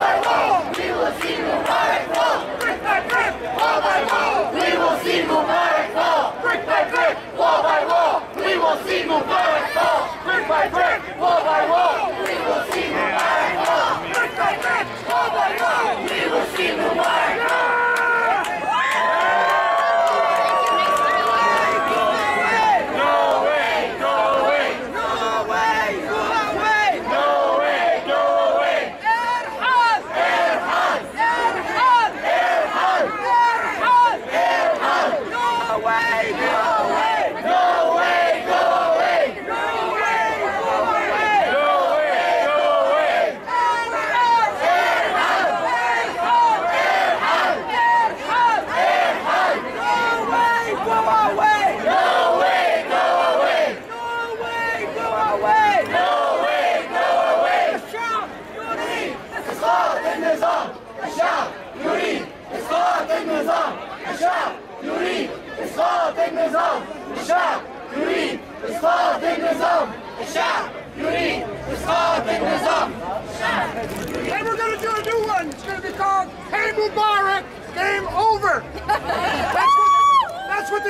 Bye.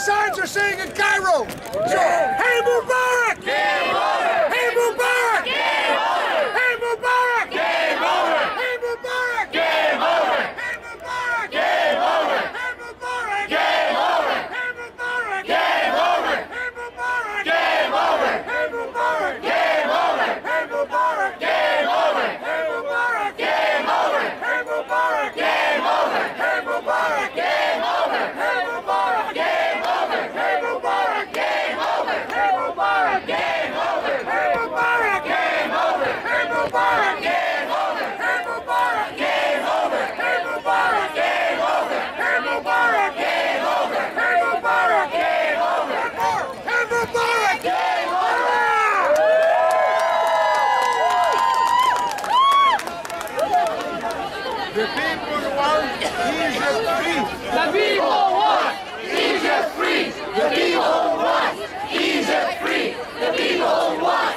Signs are saying in Cairo. So, Hey Mubarak! Game people want Egypt free. The people want Egypt free. The people want Egypt free. The people want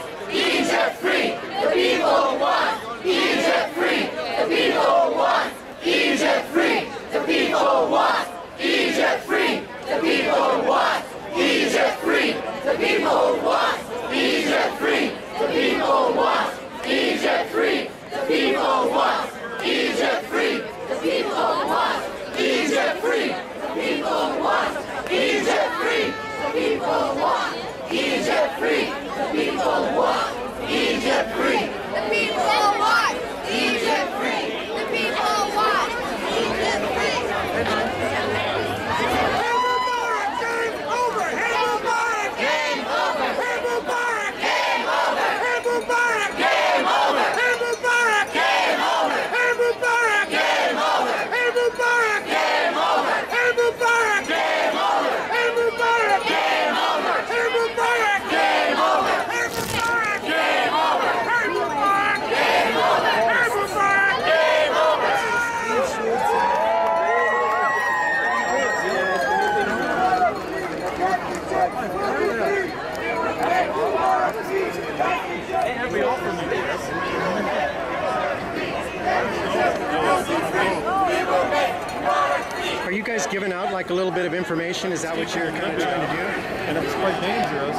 You giving out like a little bit of information? Is that what you're kind of trying to do? and it was quite dangerous.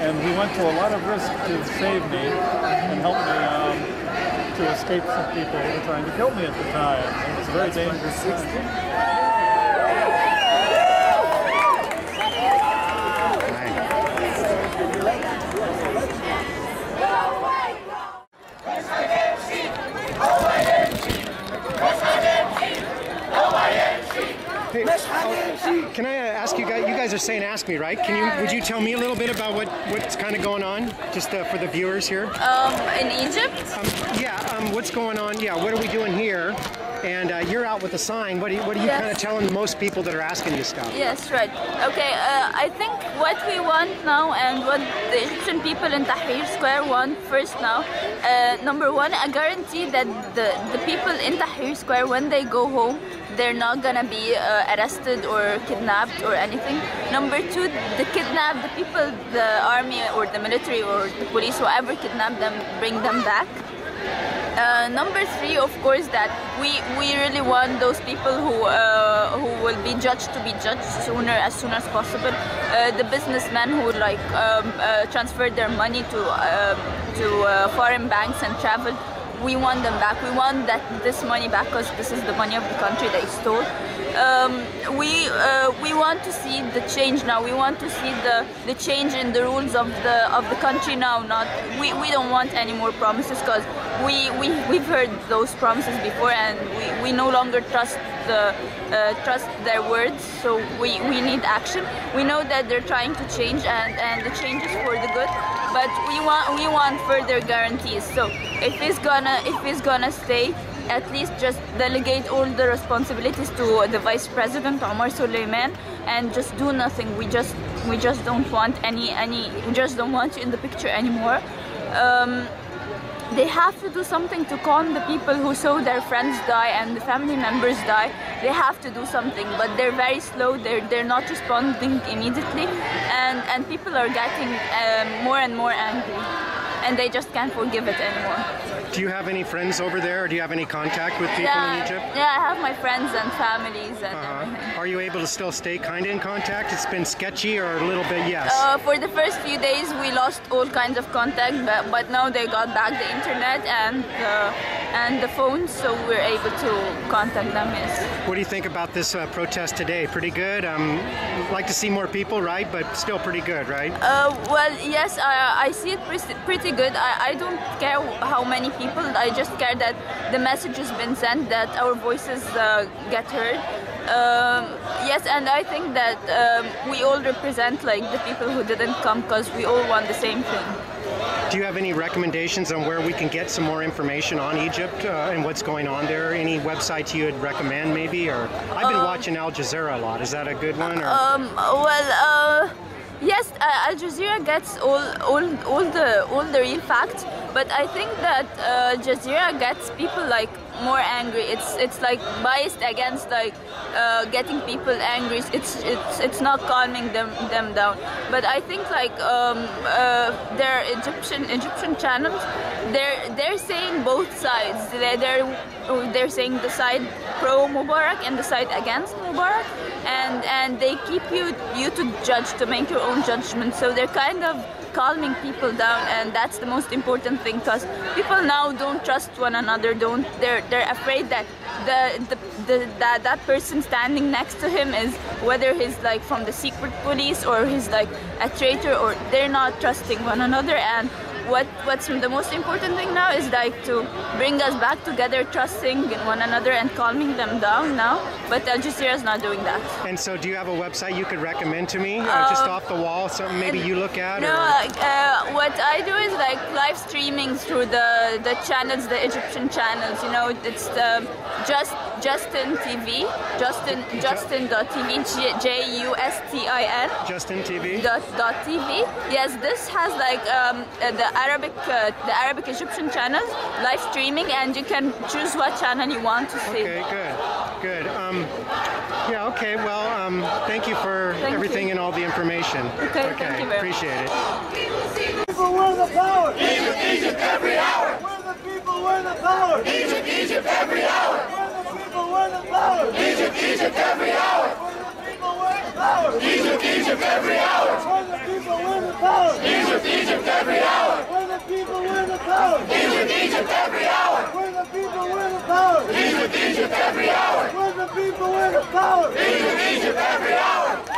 And he went to a lot of risk to save me and help me um, to escape from people who were trying to kill me at the time. It was very dangerous. Hey, oh, can I uh, ask you You're saying "ask me," right? Can you? Would you tell me a little bit about what what's kind of going on, just uh, for the viewers here? Um, in Egypt? Um, yeah. Um, what's going on? Yeah. What are we doing here? And uh, you're out with a sign. What are you, what are you Yes. kind of telling most people that are asking you stuff? Yes, right. Okay, uh, I think what we want now and what the Egyptian people in Tahrir Square want first now, uh, number one, a guarantee that the, the people in Tahrir Square, when they go home, they're not gonna be uh, arrested or kidnapped or anything. Number two, the kidnapped, the people, the army or the military or the police, whoever kidnapped them, bring them back. Uh, number three, of course, that we, we really want those people who uh, who will be judged to be judged sooner, as soon as possible. Uh, the businessmen who like um, uh, transferred their money to um, to uh, foreign banks and traveled, we want them back. We want that this money back because this is the money of the country they stole. Um, we uh, we want to see the change now. We want to see the, the change in the rules of the of the country now. Not we, we don't want any more promises because we, we we've heard those promises before and we, we no longer trust the uh, trust their words. So we, we need action. We know that they're trying to change and, and the change is for the good. But we want we want further guarantees. So if he's gonna if he's gonna stay, at least just delegate all the responsibilities to the vice president Omar Suleiman and just do nothing. We just we just don't want any any we just don't want you in the picture anymore. Um, they have to do something to calm the people who saw their friends die and the family members die. They have to do something, but they're very slow. They're they're not responding immediately, and and people are getting um, more and more angry, and they just can't forgive it anymore. Do you have any friends over there, or do you have any contact with people yeah, in Egypt? yeah, I have my friends and families and Uh-huh. everything. Are you able to still stay kind of in contact? It's been sketchy, or a little bit, yes. Uh, for the first few days, we lost all kinds of contact, but, but now they got back the internet and uh, and the phones, so we're able to contact them. Yes. what do you think about this uh, protest today? Pretty good. Um, like to see more people, right? But still pretty good, right? Uh, well, yes, I, I see it pretty, pretty good. I, I don't care how many people. I just care that the message has been sent, that our voices uh, get heard. Um, yes, and I think that um, we all represent like the people who didn't come because we all want the same thing. Do you have any recommendations on where we can get some more information on Egypt uh, and what's going on there? Any websites you would recommend, maybe? Or I've been watching Al Jazeera a lot. Is that a good one? Or Um, well, uh, yes, uh, Al Jazeera gets all, all, all the all the real facts, but I think that uh, Al Jazeera gets people like more angry. It's it's like biased against like uh, getting people angry. It's it's it's not calming them them down. But I think like um, uh, their Egyptian Egyptian channels, they're they're saying both sides. They're they're, they're saying the side pro Mubarak and the side against Mubarak, and and they keep you you to judge to make your own judgment. So they're kind of calming people down and that's the most important thing because people now don't trust one another don't they're they're afraid that the, the, the that that person standing next to him is whether he's like from the secret police or he's like a traitor or they're not trusting one another and what what's the most important thing now is like to bring us back together trusting in one another and calming them down now but Al Jazeera is not doing that and so, do you have a website you could recommend to me, uh, just off the wall, something maybe you look at? No, uh, what I do is like live streaming through the the channels, the Egyptian channels. You know, it's the just Justin TV, Justin Justin.tv, TV, Justin Justin TV. Dot, dot TV. Yes, this has like um, uh, the Arabic uh, the Arabic Egyptian channels live streaming, and you can choose what channel you want to see. Okay, good, good. Um, yeah, okay. Well, um, thank you for Thank everything you. and all the information. Okay, thank you very much. appreciate it. people were the power. Egypt, Egypt, every hour. We're the people, we're the power. Egypt, Egypt, every hour word and power. Egypt, Egypt, every hour. Egypt, Egypt, every hour. Where the people win the power. Egypt, Egypt, every hour. Where the people win the power. Egypt, Egypt, every hour. Egypt, Egypt, every hour. Egypt, Egypt, every hour.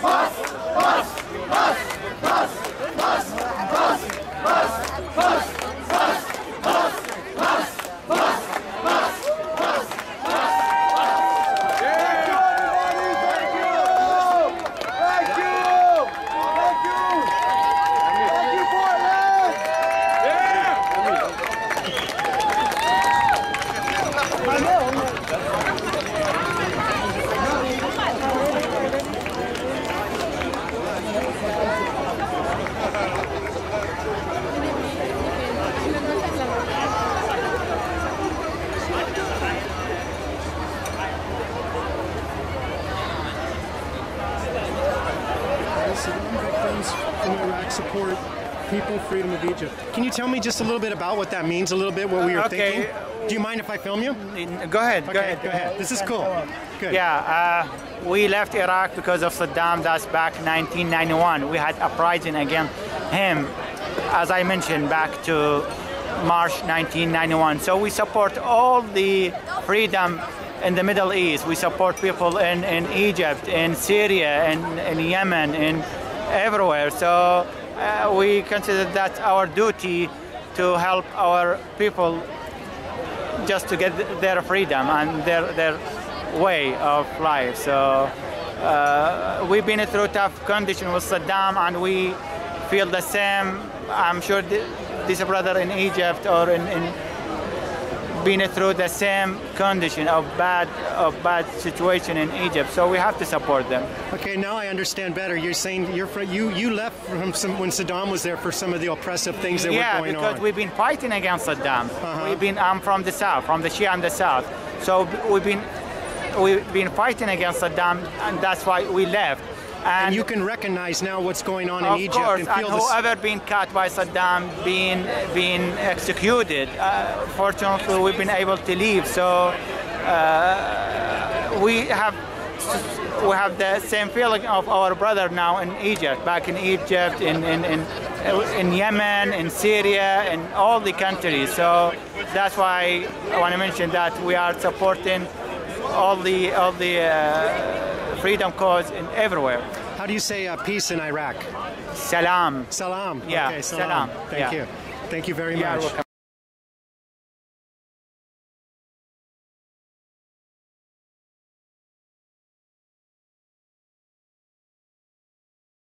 Pass, Pass, Pass, Pass, Pass, Pass, Pass, Pass. Freedom of Egypt. Can you tell me just a little bit about what that means? A little bit what we were Okay. thinking. Do you mind if I film you? Go ahead. Okay, go ahead. go ahead. This is cool. Good. Yeah, uh, we left Iraq because of Saddam. That's back 1991. We had uprising against him, as I mentioned, back to March 1991. So we support all the freedom in the Middle East. We support people in, in Egypt, in Syria, in, in Yemen, in everywhere. So uh, we consider that our duty to help our people just to get their freedom and their, their way of life. So uh, we've been through tough conditions with Saddam and we feel the same. I'm sure th- this brother in Egypt or in, in been through the same condition of bad of bad situation in Egypt. So we have to support them. Okay, now I understand better. You're saying you're from, you you left from some when Saddam was there for some of the oppressive things that yeah, were going on. Yeah, because we've been fighting against Saddam. Uh-huh. We've been. I'm from the south, from the Shia and the south. So we've been we've been fighting against Saddam, and that's why we left. And, and you can recognize now what's going on in of Egypt course, and and feel this. whoever been cut by Saddam being being executed. Uh, fortunately, we've been able to leave. So uh, we have we have the same feeling of our brother now in Egypt, back in Egypt, in in in, in Yemen, in Syria, in all the countries. So that's why I want to mention that we are supporting all the all the. Uh, freedom cause in everywhere. How do you say uh, peace in Iraq? Salam. Salam. Yeah, Okay, salam. salam. Thank Yeah. you. Thank you very are much.